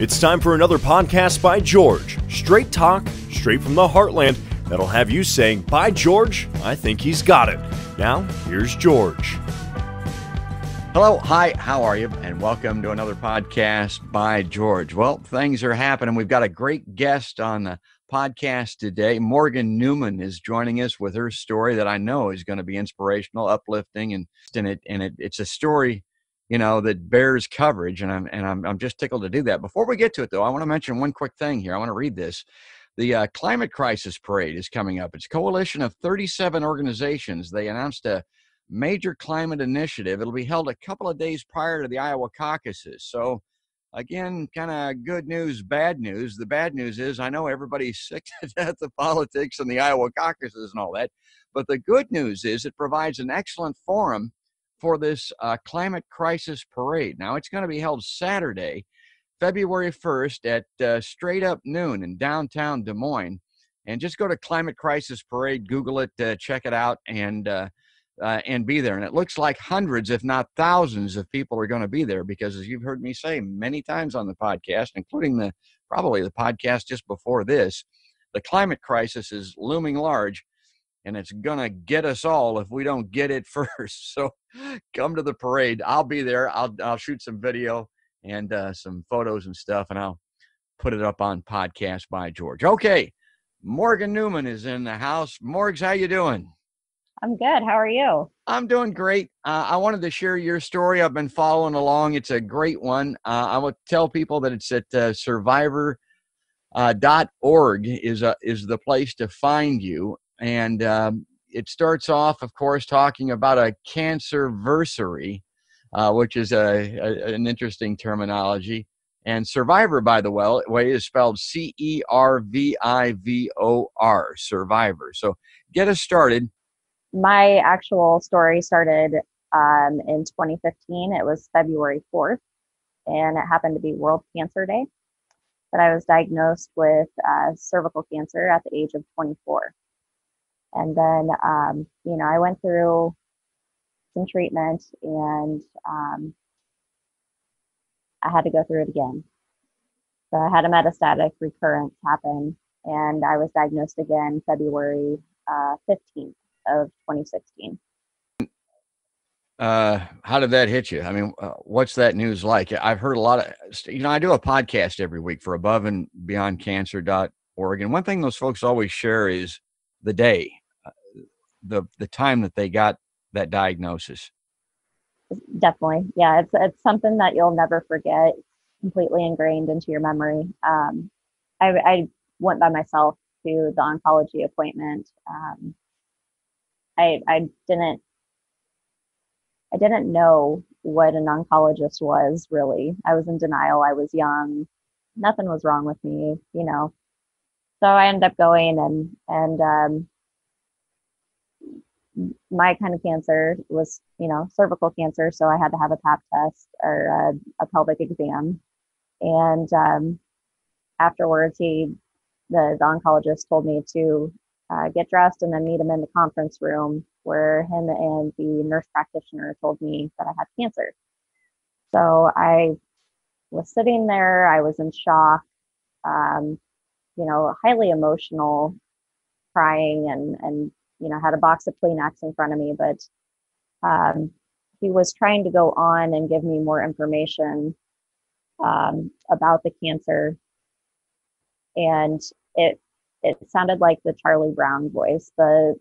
It's time for another podcast by George. Straight talk, straight from the heartland, that'll have you saying, By George, I think he's got it. Now, here's George. Hello, hi, how are you? And welcome to another podcast by George. Well, things are happening. We've got a great guest on the podcast today. Morgan Newman is joining us with her story that I know is going to be inspirational, uplifting, and and it and it, it's a story you know, that bears coverage. And I'm and I'm I'm just tickled to do that. Before we get to it, though, I want to mention one quick thing here. I want to read this. The uh, Climate Crisis Parade is coming up. It's a coalition of 37 organizations. They announced a major climate initiative. It'll be held a couple of days prior to the Iowa caucuses. So, again, kind of good news, bad news. The bad news is I know everybody's sick to death of politics and the Iowa caucuses and all that. But the good news is it provides an excellent forum for this uh, climate crisis parade. Now, it's going to be held Saturday, February 1st at uh, straight up noon in downtown Des Moines. And just go to Climate Crisis Parade, Google it, uh, check it out, and uh, uh, and be there. And it looks like hundreds, if not thousands, of people are going to be there because, as you've heard me say many times on the podcast, including the probably the podcast just before this, the climate crisis is looming large and it's going to get us all if we don't get it first. So come to the parade. I'll be there. I'll, I'll shoot some video and uh, some photos and stuff, and I'll put it up on podcast by George. Okay. Morgan Newman is in the house. Morgs, how you doing? I'm good. How are you? I'm doing great. Uh, I wanted to share your story. I've been following along. It's a great one. Uh, I will tell people that it's at uh, Cervivor uh, dot org is a, is the place to find you and um, it starts off, of course, talking about a cancer versary, uh, which is a, a, an interesting terminology. And Cervivor, by the way, is spelled C E R V I V O R, Cervivor. So get us started. My actual story started um, in 2015. It was February 4th, and it happened to be World Cancer Day. But I was diagnosed with uh, cervical cancer at the age of 24. And then, um, you know, I went through some treatment and um, I had to go through it again. So I had a metastatic recurrence happen and I was diagnosed again February uh, 15th of 2016. Uh, how did that hit you? I mean, uh, what's that news like? I've heard a lot of, you know, I do a podcast every week for above and beyond cancer.org. And one thing those folks always share is the day, the the time that they got that diagnosis. Definitely, yeah. It's it's something that you'll never forget. Completely ingrained into your memory. Um, I, I went by myself to the oncology appointment. Um, I I didn't I didn't know what an oncologist was really. I was in denial. I was young. Nothing was wrong with me, you know. So I ended up going and and um, my kind of cancer was, you know, cervical cancer. So I had to have a pap test or a, a pelvic exam. And um, afterwards, he, the, the oncologist told me to uh, get dressed and then meet him in the conference room where him and the nurse practitioner told me that I had cancer. So I was sitting there, I was in shock, um, you know, highly emotional, crying and, and you know, had a box of Kleenex in front of me, but um, he was trying to go on and give me more information um, about the cancer. And it it sounded like the Charlie Brown voice, the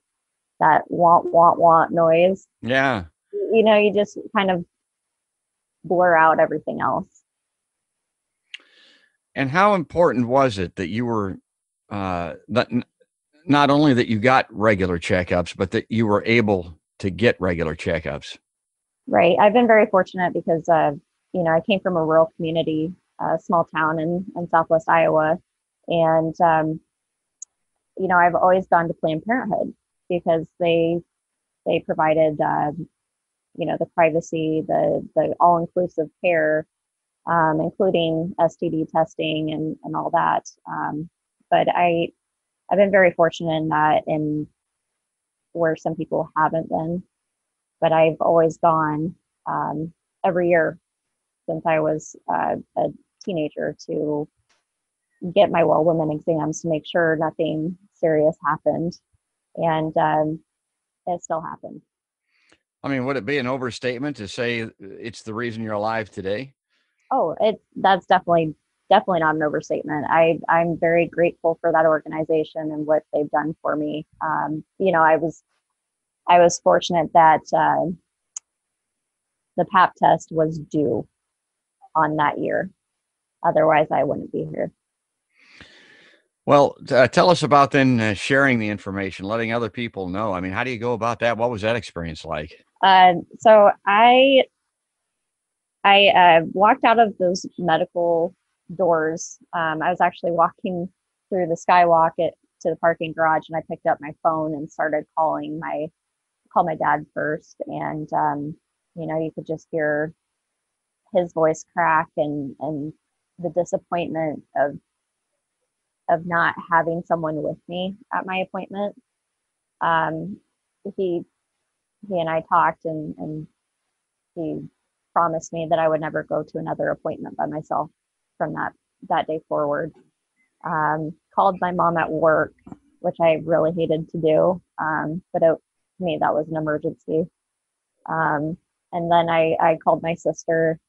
that want want want noise. Yeah. You know, you just kind of blur out everything else. And how important was it that you were uh, that not only that you got regular checkups, but that you were able to get regular checkups. Right. I've been very fortunate because, uh, you know, I came from a rural community, a small town in, in Southwest Iowa. And, um, you know, I've always gone to Planned Parenthood because they, they provided, uh, you know, the privacy, the, the all inclusive care, um, including STD testing and, and all that. Um, but I, I've been very fortunate in that in where some people haven't been, but I've always gone um, every year since I was uh, a teenager to get my well woman exams to make sure nothing serious happened. And um, it still happened. I mean, would it be an overstatement to say it's the reason you're alive today? Oh, it that's definitely definitely not an overstatement. I I'm very grateful for that organization and what they've done for me. Um, you know, I was I was fortunate that uh, the PAP test was due on that year. Otherwise, I wouldn't be here. Well, uh, tell us about then uh, sharing the information, letting other people know. I mean, how do you go about that? What was that experience like? Uh, so I I uh, walked out of those medical doors. Um, I was actually walking through the skywalk at, to the parking garage, and I picked up my phone and started calling my call my dad first, and um, you know you could just hear his voice crack and and the disappointment of of not having someone with me at my appointment. Um, he he and I talked and and he promised me that I would never go to another appointment by myself from that that day forward. Um, called my mom at work, which I really hated to do, um, but it, to me that was an emergency. Um, and then I, I called my sister.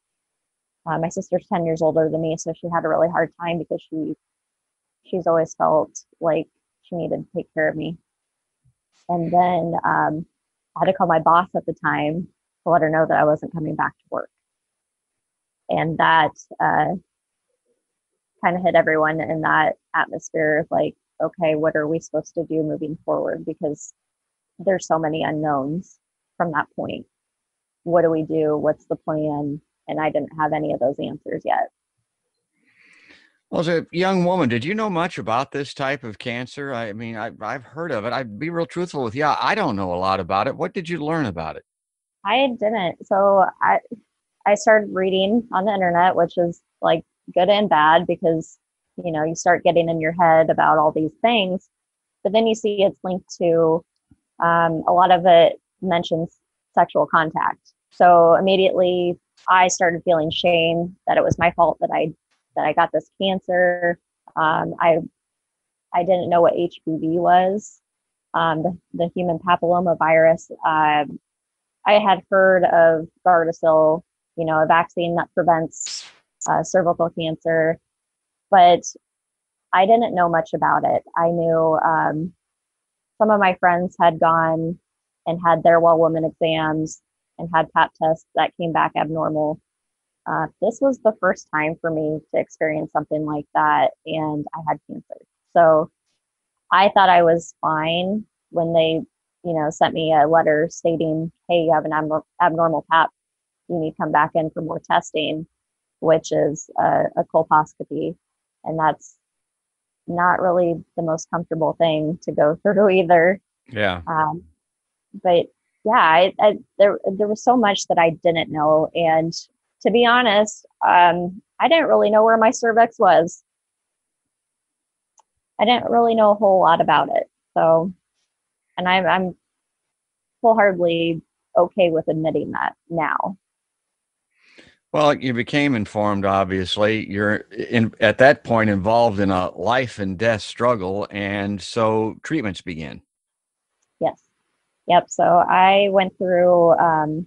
Uh, my sister's 10 years older than me, so she had a really hard time because she she's always felt like she needed to take care of me. And then um, I had to call my boss at the time to let her know that I wasn't coming back to work. And that uh, kind of hit everyone in that atmosphere of like, okay, what are we supposed to do moving forward? Because there's so many unknowns from that point. What do we do? What's the plan? And I didn't have any of those answers yet. Well, as a young woman, did you know much about this type of cancer? I mean, I, I've heard of it. I'd be real truthful with you. I don't know a lot about it. What did you learn about it? I didn't. So I I started reading on the internet, which is like good and bad because you know you start getting in your head about all these things, but then you see it's linked to um, a lot of it mentions sexual contact. So immediately I started feeling shame that it was my fault that I that I got this cancer. Um, I I didn't know what HPV was, um, the, the human papilloma virus. Uh, I had heard of Gardasil, you know, a vaccine that prevents uh, cervical cancer, but I didn't know much about it. I knew um, some of my friends had gone and had their well woman exams and had pap tests that came back abnormal. Uh, this was the first time for me to experience something like that, and I had cancer. So I thought I was fine when they, you know, sent me a letter stating, "Hey, you have an ab- abnormal pap. You need to come back in for more testing," which is a, a colposcopy, and that's not really the most comfortable thing to go through either. Yeah. Um, but yeah, I, I, there there was so much that I didn't know, and to be honest, um, I didn't really know where my cervix was. I didn't really know a whole lot about it. So, and I'm, I'm wholeheartedly okay with admitting that now. Well, you became informed, obviously. You're in, at that point involved in a life and death struggle. And so treatments begin. Yes. Yep. So I went through um,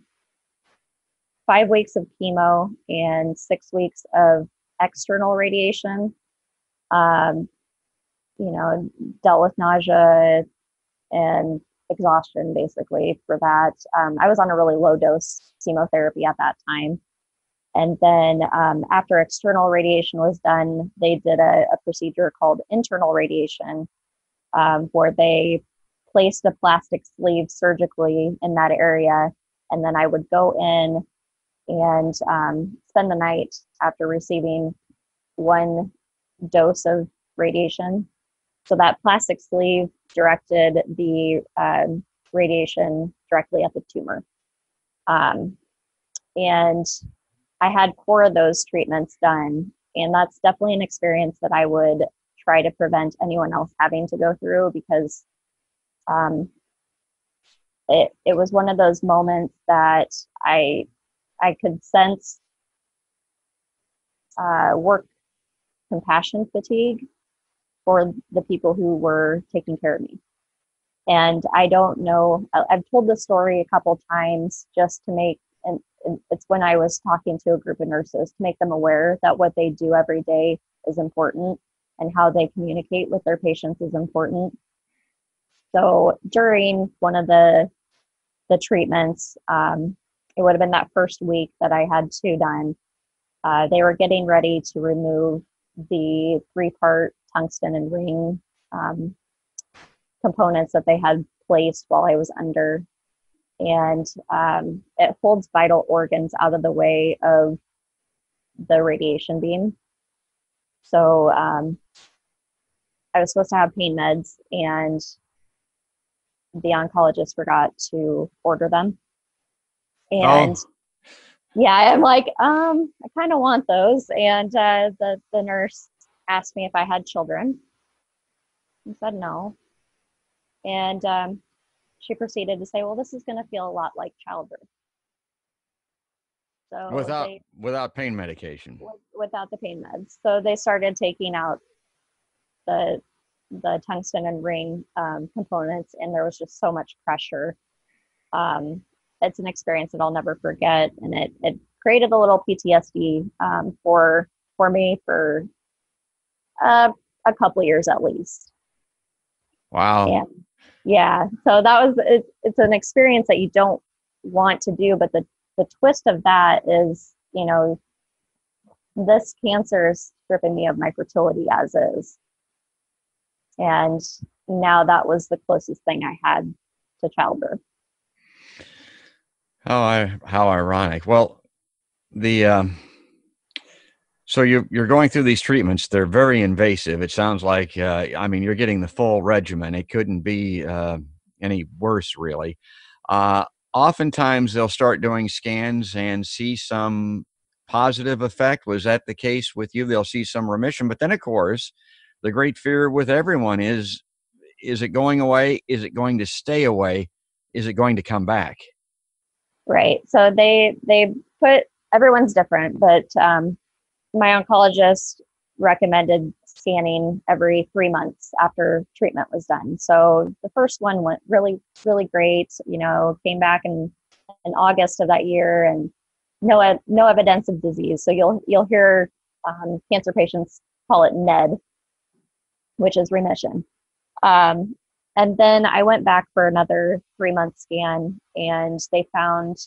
five weeks of chemo and six weeks of external radiation. Um, you know, dealt with nausea and exhaustion basically for that. Um, I was on a really low dose chemotherapy at that time. And then um, after external radiation was done, they did a, a procedure called internal radiation, um, where they placed a plastic sleeve surgically in that area. And then I would go in and um, spend the night after receiving one dose of radiation. So that plastic sleeve directed the um, radiation directly at the tumor. Um, and I had four of those treatments done. And that's definitely an experience that I would try to prevent anyone else having to go through because um, it, it was one of those moments that I I could sense uh, work compassion fatigue for the people who were taking care of me. And I don't know, I've told the story a couple times just to make, it's when I was talking to a group of nurses to make them aware that what they do every day is important and how they communicate with their patients is important. So during one of the the treatments, um, it would have been that first week that I had two done. Uh, they were getting ready to remove the three part tandem and ring um, components that they had placed while I was under. And um, it holds vital organs out of the way of the radiation beam. So um, I was supposed to have pain meds, and the oncologist forgot to order them. And oh. yeah, I'm like, um, I kind of want those. And uh, the the nurse asked me if I had children. I said no. And um, she proceeded to say, "Well, this is going to feel a lot like childbirth." So without they, without pain medication. without the pain meds, so they started taking out the the tandem and ring um, components, and there was just so much pressure. Um, it's an experience that I'll never forget, and it it created a little PTSD um, for for me for uh, a couple years at least. Wow. And yeah, so that was it, it's an experience that you don't want to do, but the the twist of that is, you know, this cancer is stripping me of my fertility as is. And now that was the closest thing I had to childbirth. How I how ironic. Well, the um, so you're you're going through these treatments. They're very invasive. It sounds like uh, I mean you're getting the full regimen. It couldn't be uh, any worse, really. Uh, oftentimes they'll start doing scans and see some positive effect. Was that the case with you? They'll see some remission, but then of course, the great fear with everyone is: is it going away? Is it going to stay away? Is it going to come back? Right. So they they put everyone's different, but um, my oncologist recommended scanning every three months after treatment was done. So the first one went really, really great. You know, came back in in August of that year, and no no evidence of disease. So you'll you'll hear um, cancer patients call it NED, which is remission. Um, and then I went back for another three month scan, and they found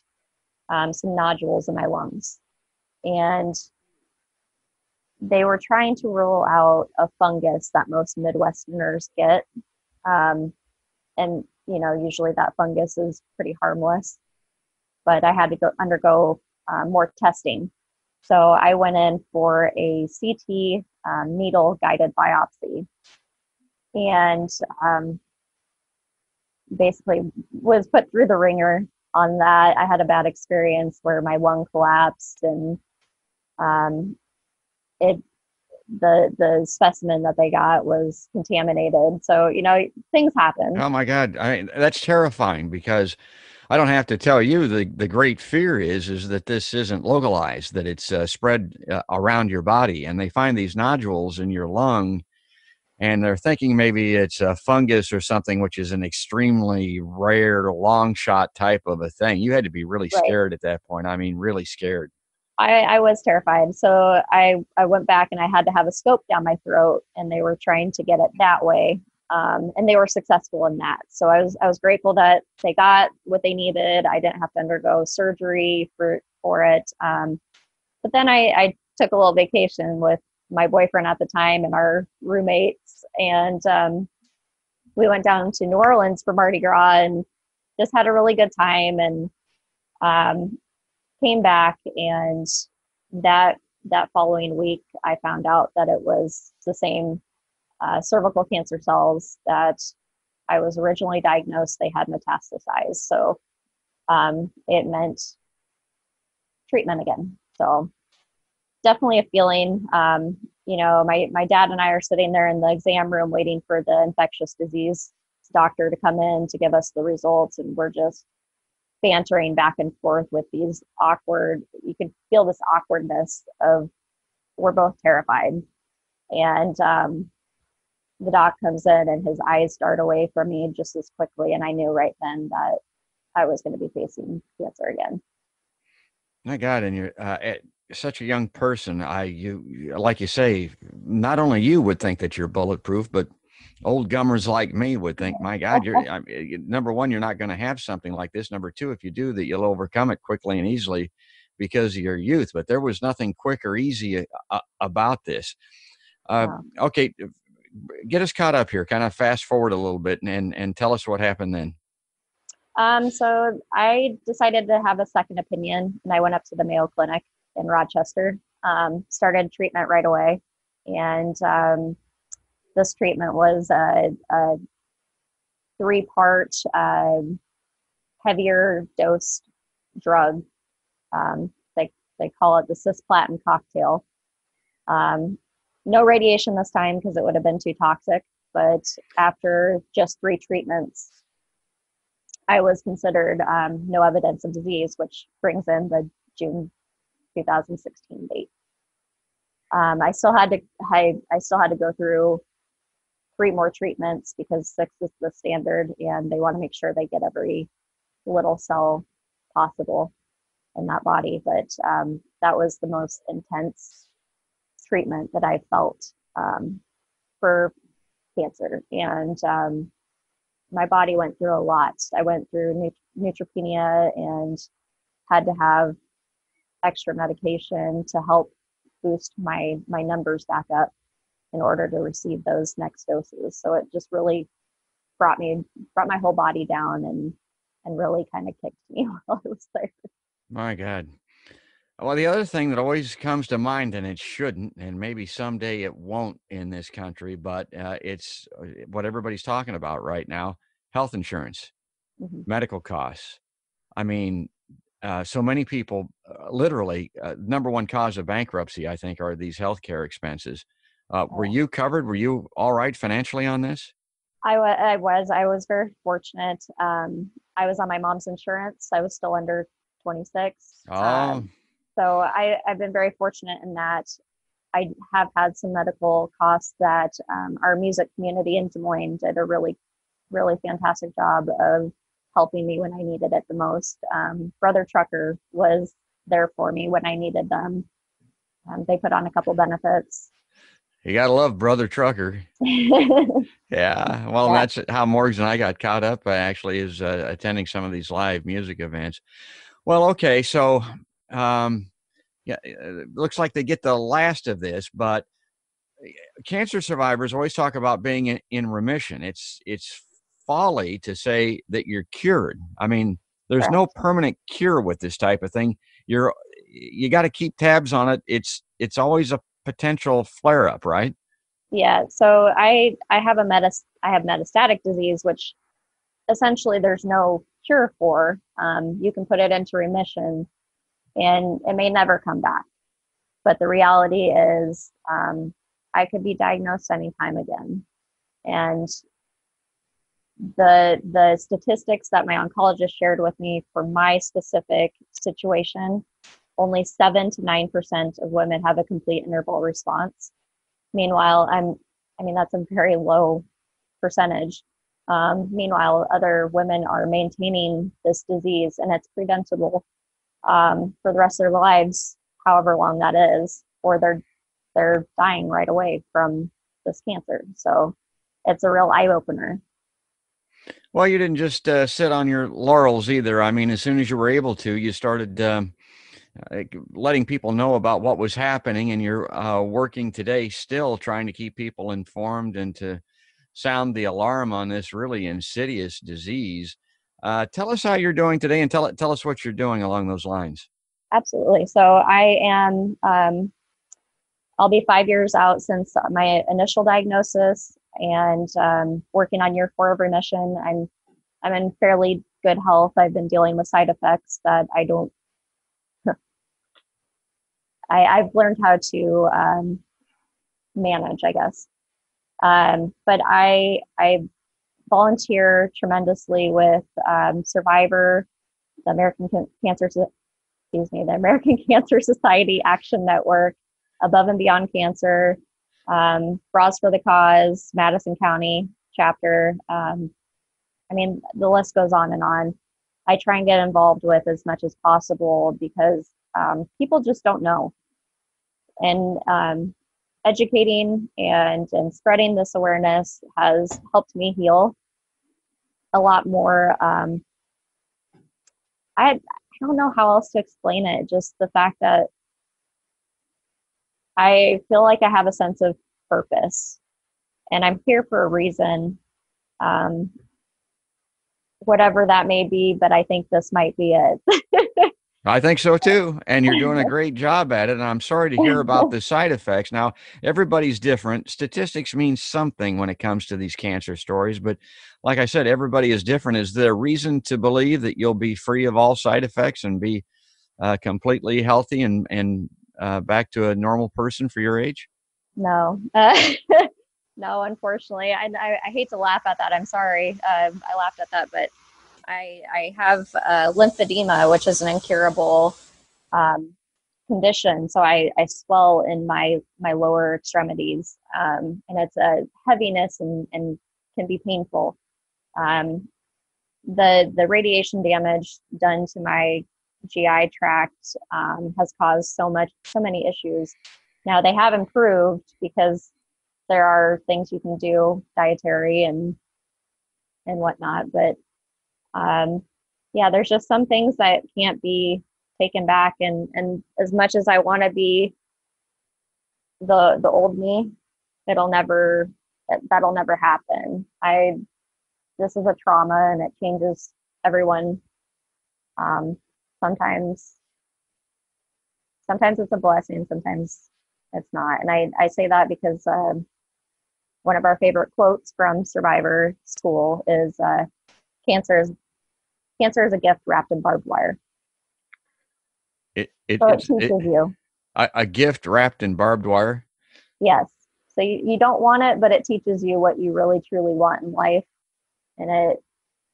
um, some nodules in my lungs. And they were trying to rule out a fungus that most Midwesterners get. Um, and, you know, usually that fungus is pretty harmless. But I had to go undergo uh, more testing. So I went in for a CT um, needle guided biopsy and um, basically was put through the ringer on that. I had a bad experience where my lung collapsed and um, it the the specimen that they got was contaminated. So you know things happen. Oh my God, I, that's terrifying because I don't have to tell you the the great fear is is that this isn't localized, that it's uh, spread uh, around your body, and they find these nodules in your lung. And they're thinking maybe it's a fungus or something, which is an extremely rare, long shot type of a thing. You had to be really right. scared at that point. I mean, really scared. I, I was terrified. So I, I went back and I had to have a scope down my throat, and they were trying to get it that way. Um, and they were successful in that. So I was I was grateful that they got what they needed. I didn't have to undergo surgery for for it. Um, but then I, I took a little vacation with my boyfriend at the time and our roommates, and um, we went down to New Orleans for Mardi Gras and just had a really good time. And um, came back and that that following week i found out that it was the same uh, cervical cancer cells that i was originally diagnosed they had metastasized. So um, it meant treatment again. So definitely a feeling um, you know my, my dad and i are sitting there in the exam room waiting for the infectious disease doctor to come in to give us the results and we're just bantering back and forth with these awkward you can feel this awkwardness of we're both terrified And um, the doc comes in and his eyes dart away from me just as quickly. And I knew right then that I was going to be facing cancer again. My God, and you're uh, such a young person. I, you, like you say, not only you would think that you're bulletproof, but old gummers like me would think, my God, you're I, number one, you're not going to have something like this. Number two, if you do that, you'll overcome it quickly and easily because of your youth. But there was nothing quick or easy uh, uh about this. Uh, Okay, get us caught up here. Kind of fast forward a little bit and and tell us what happened then. Um, so I decided to have a second opinion, and I went up to the Mayo Clinic in Rochester. Um, started treatment right away, and um, this treatment was a, a three-part uh, heavier dose drug. Um, they they call it the cisplatin cocktail. Um, no radiation this time because it would have been too toxic. But after just three treatments, I was considered um, no evidence of disease, which brings in the June 2016 date. Um, I still had to I, I still had to go through three more treatments because six is the standard, and they want to make sure they get every little cell possible in that body. But um, that was the most intense treatment that I felt um, for cancer, and um, my body went through a lot. I went through neutropenia and had to have extra medication to help boost my my numbers back up in order to receive those next doses. So it just really brought me brought my whole body down and and really kind of kicked me while I was there. My God. Well, the other thing that always comes to mind, and it shouldn't, and maybe someday it won't in this country, but uh, it's uh, what everybody's talking about right now health insurance, mm-hmm. medical costs. I mean, uh, so many people, uh, literally, uh, number one cause of bankruptcy, I think, are these healthcare expenses. Uh, were you covered? Were you all right financially on this? I, w- I was. I was very fortunate. Um, I was on my mom's insurance. I was still under 26. Oh. Um, so I, I've been very fortunate in that I have had some medical costs that um, our music community in Des Moines did a really, really fantastic job of helping me when I needed it the most. Um, Brother Trucker was there for me when I needed them. Um, they put on a couple benefits. You gotta love Brother Trucker. yeah, well, yeah. that's how Morgs and I got caught up. Uh, actually, is uh, attending some of these live music events. Well, okay, so um, yeah, it looks like they get the last of this, but eh, cancer survivors always talk about being in, in remission. It's it's folly to say that you're cured. I mean, there's no permanent cure with this type of thing. You're you got to keep tabs on it. It's it's always a potential flare up, right? Yeah. So I I have a metas I have metastatic disease, which essentially there's no cure for. Um, you can put it into remission, and it may never come back. But the reality is, um, I could be diagnosed anytime again, and the the statistics that my oncologist shared with me for my specific situation only 7 to 9% of women have a complete interval response. Meanwhile i'm i mean that's a very low percentage. Um, meanwhile other women are maintaining this disease and it's preventable um, for the rest of their lives however long that is or they're they're dying right away from this cancer. So it's a real eye opener well, you didn't just uh, sit on your laurels either. I mean, as soon as you were able to, you started um, letting people know about what was happening, and you're uh, working today still trying to keep people informed and to sound the alarm on this really insidious disease. Uh, tell us how you're doing today, and tell tell us what you're doing along those lines. Absolutely. So I am. Um, I'll be five years out since my initial diagnosis and um, working on year four of remission. I'm I'm in fairly good health. I've been dealing with side effects that I don't. I, I've learned how to um, manage, I guess. Um, but I I volunteer tremendously with um, Cervivor, the American Cancer, excuse me, the American Cancer Society Action Network, Above and Beyond Cancer, um, Bras for the Cause, Madison County chapter. Um, I mean, the list goes on and on. I try and get involved with as much as possible because um, people just don't know. And um, educating and, and spreading this awareness has helped me heal a lot more. Um, I, I don't know how else to explain it. Just the fact that I feel like I have a sense of purpose and I'm here for a reason. Um, whatever that may be, but I think this might be it. I think so too. And you're doing a great job at it. And I'm sorry to hear about the side effects. Now, everybody's different. Statistics mean something when it comes to these cancer stories. But like I said, everybody is different. Is there reason to believe that you'll be free of all side effects and be uh, completely healthy and, and uh, back to a normal person for your age? No. Uh, no, unfortunately. I, I, I, hate to laugh at that. I'm sorry. Um, I laughed at that, but I, I have uh, lymphedema, which is an incurable um, condition. So I, I swell in my, my lower extremities, um, and it's a heaviness and, and can be painful. Um, the the radiation damage done to my GI tract um, has caused so much so many issues. Now they have improved because there are things you can do dietary and and whatnot, but um, yeah, there's just some things that can't be taken back. And and as much as I want to be the the old me, it'll never that'll never happen. I this is a trauma and it changes everyone. Um, sometimes sometimes it's a blessing, sometimes it's not. And I, I say that because uh, one of our favorite quotes from Cervivor School is uh, cancer is cancer is a gift wrapped in barbed wire. It, it, so it teaches it, you. A, a, gift wrapped in barbed wire? Yes. So you, you don't want it, but it teaches you what you really truly want in life. And it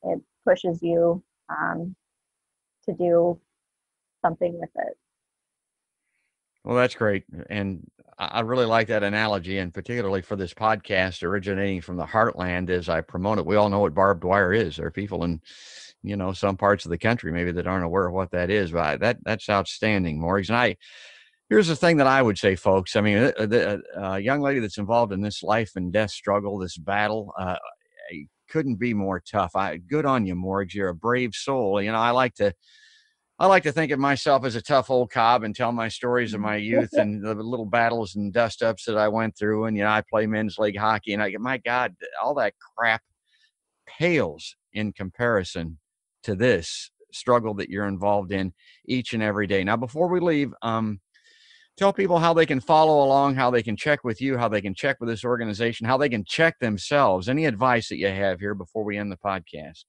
it pushes you um, to do something with it. Well, that's great. And I really like that analogy, and particularly for this podcast originating from the heartland as I promote it. We all know what barbed wire is. There are people in you know some parts of the country maybe that aren't aware of what that is but that that's outstanding morgs and i here's the thing that i would say folks. I mean a, uh, a, a young lady that's involved in this life and death struggle this battle uh, couldn't be more tough. I good on you morgs you're a brave soul. You know i like to I like to think of myself as a tough old cob and tell my stories of my youth and the little battles and dust ups that I went through. And, you know, I play men's league hockey and I get, my God, all that crap pales in comparison to this struggle that you're involved in each and every day. Now, before we leave, um, tell people how they can follow along, how they can check with you, how they can check with this organization, how they can check themselves. Any advice that you have here before we end the podcast?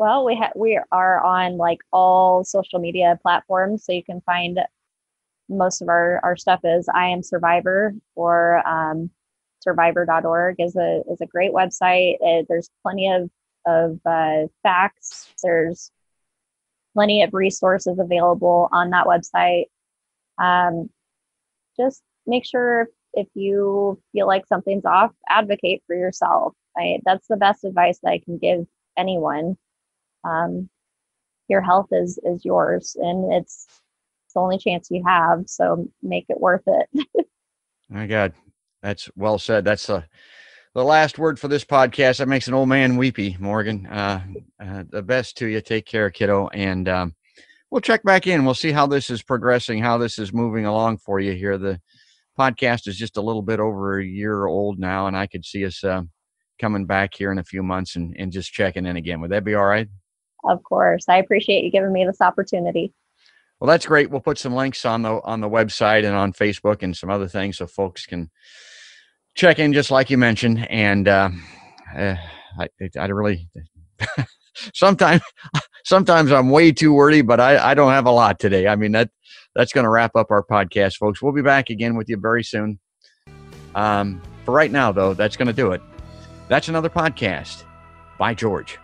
Well, we have we are on like all social media platforms, so you can find most of our our stuff is I am Cervivor or um, Cervivor.org is a is a great website. It, there's plenty of of uh, facts. There's plenty of resources available on that website. Um, just make sure if you feel like something's off, advocate for yourself. Right? That's the best advice that I can give anyone. Um, your health is is yours, and it's it's the only chance you have. So make it worth it. My God, that's well said. That's a the last word for this podcast. That makes an old man weepy, Morgan. Uh, uh, the best to you. Take care, kiddo. And um, we'll check back in. We'll see how this is progressing, how this is moving along for you here. The podcast is just a little bit over a year old now, and I could see us uh, coming back here in a few months and, and just checking in again. Would that be all right? Of course. I appreciate you giving me this opportunity. Well, that's great. We'll put some links on the on the website and on Facebook and some other things so folks can check in just like you mentioned. And uh, uh, I, I really sometimes sometimes i'm way too wordy but I, I don't have a lot today. I mean that that's going to wrap up our podcast folks. We'll be back again with you very soon. Um, for right now though that's going to do it. That's another podcast. Bye, george